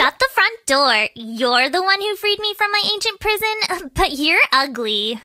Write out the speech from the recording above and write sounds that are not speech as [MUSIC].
Shut the front door. You're the one who freed me from my ancient prison, [LAUGHS] but you're ugly.